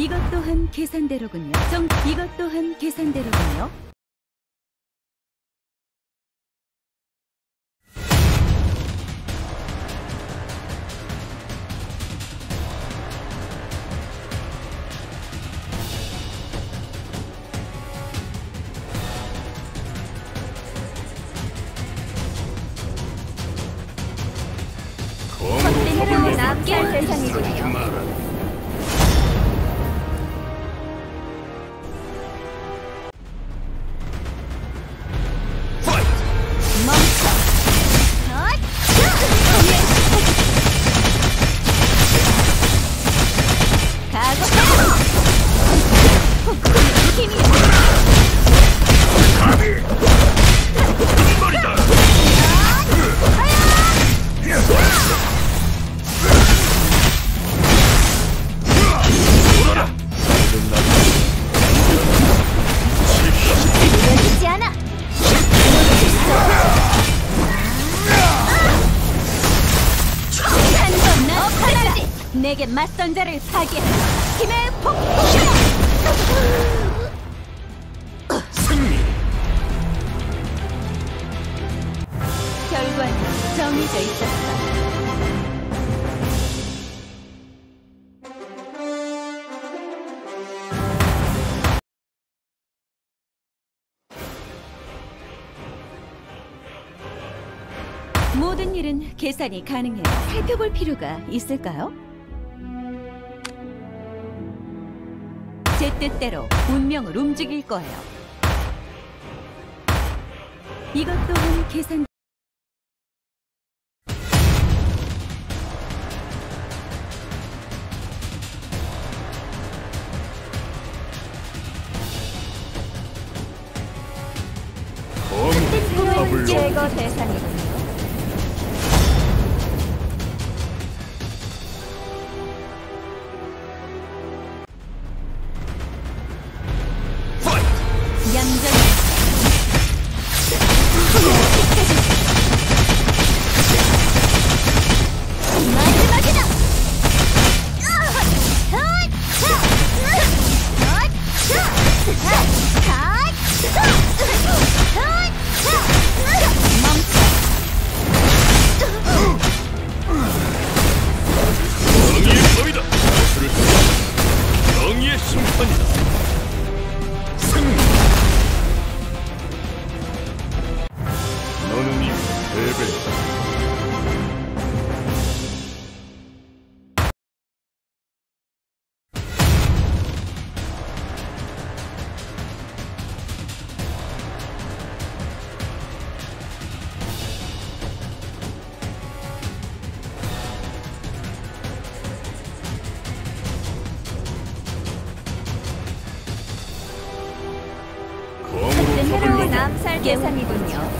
이것 또한 계산대로군요. 정, 이것 또한 계산대로군요. 맞선 자를 파괴하라. 힘의 폭풍. 승리! 결과는 정해져 있었어. 모든 일은 계산이 가능해요. 살펴볼 필요가 있을까요? 뜻대로 운명을 움직일 거예요. 이것 또한 계산 검 꿈은 제거 대상이군요. 살 대상이군요.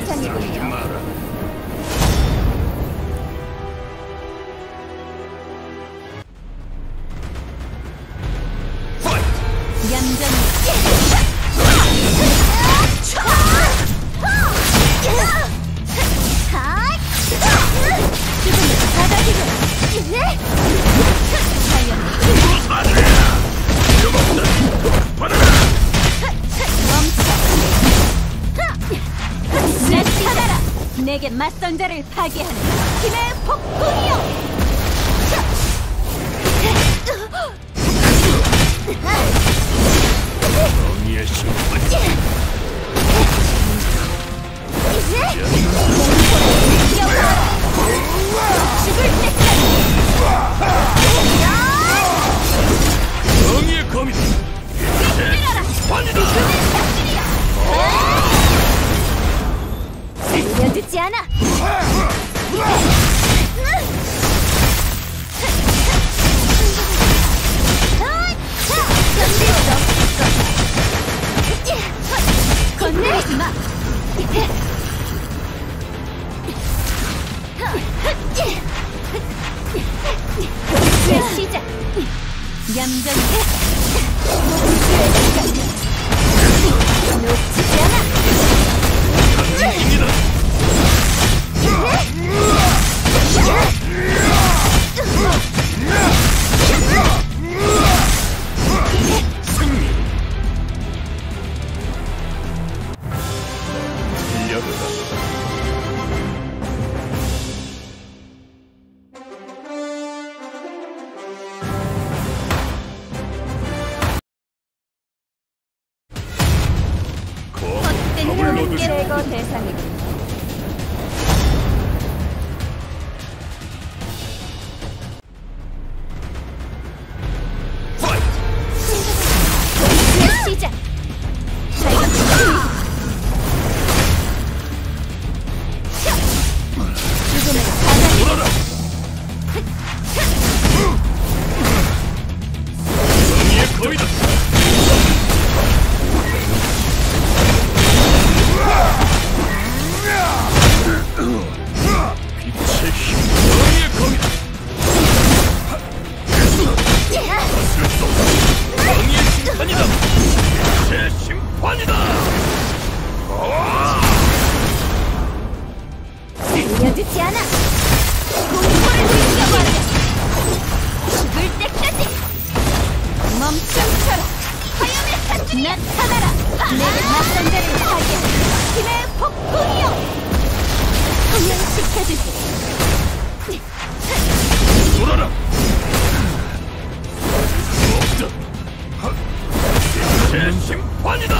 대상이군요. 맞선 자를 파괴하는 힘의 폭풍이여! left. 万だ 제 심판이다!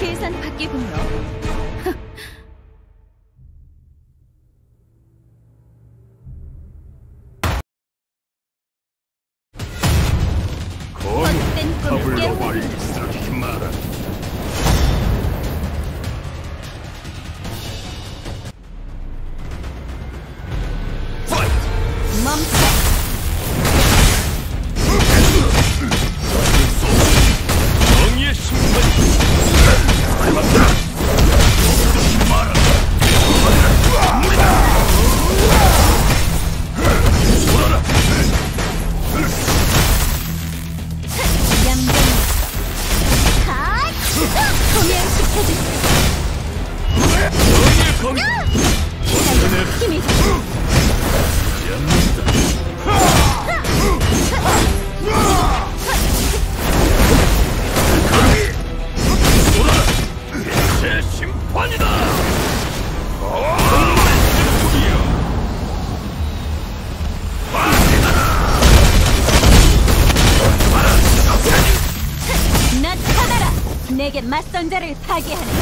계산 받기군요. Peggy.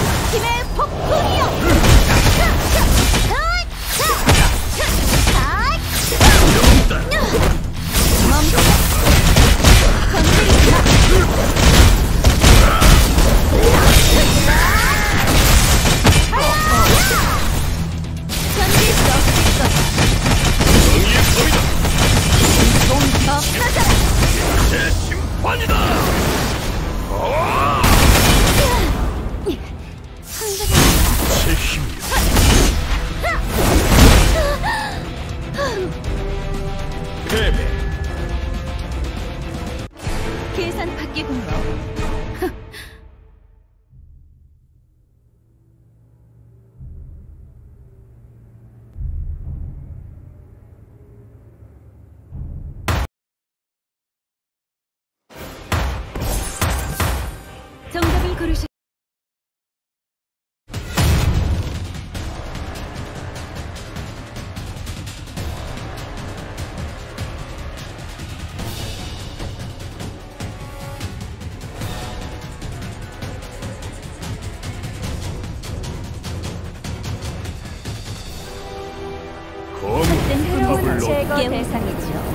물론 제거 대상이지요.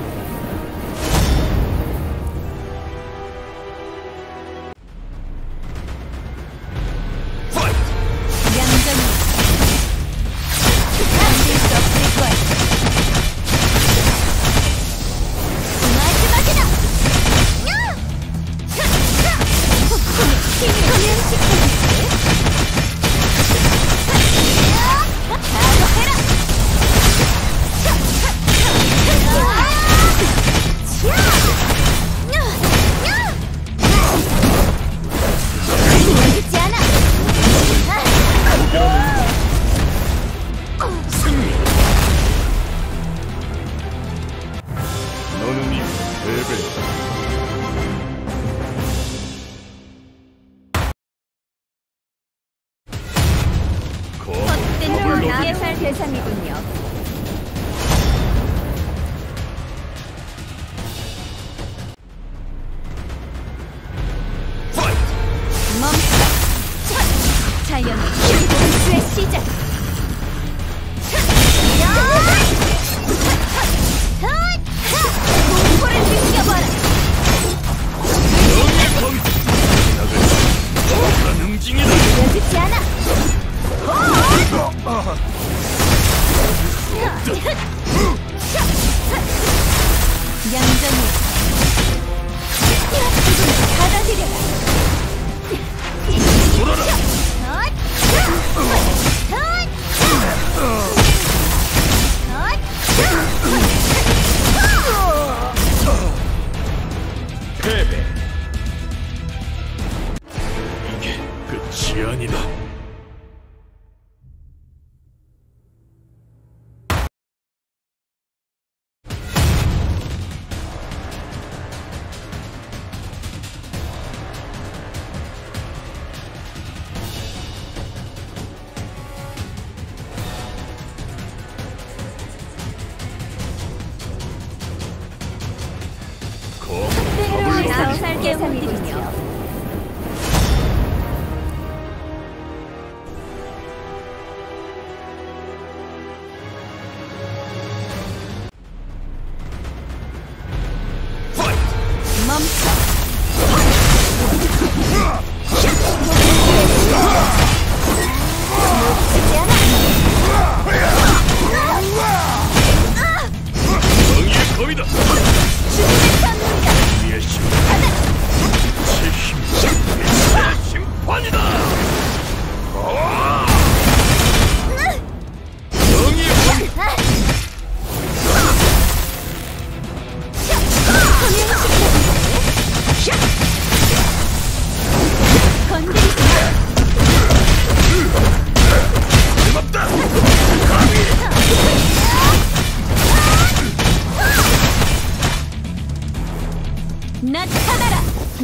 살살 대상이군요. 아니다.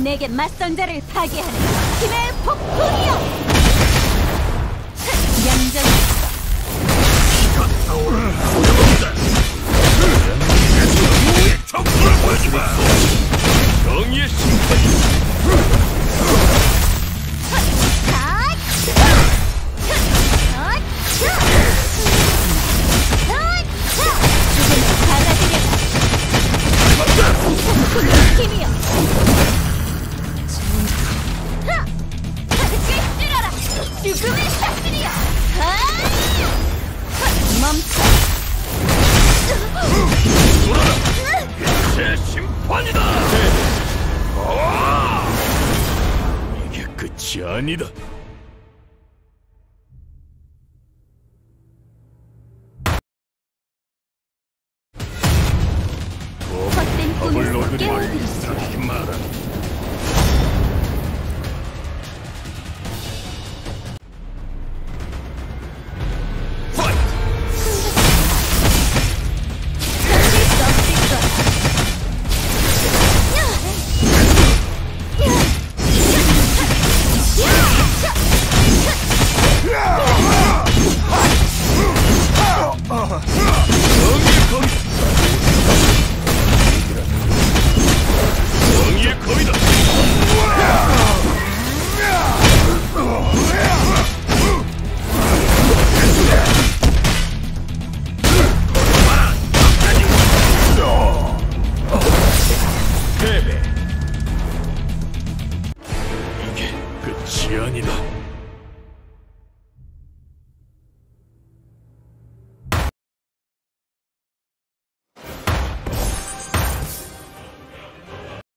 내게 맞선 자를 파괴하는 힘의 폭풍이여! 염전이 힘이여! 何だ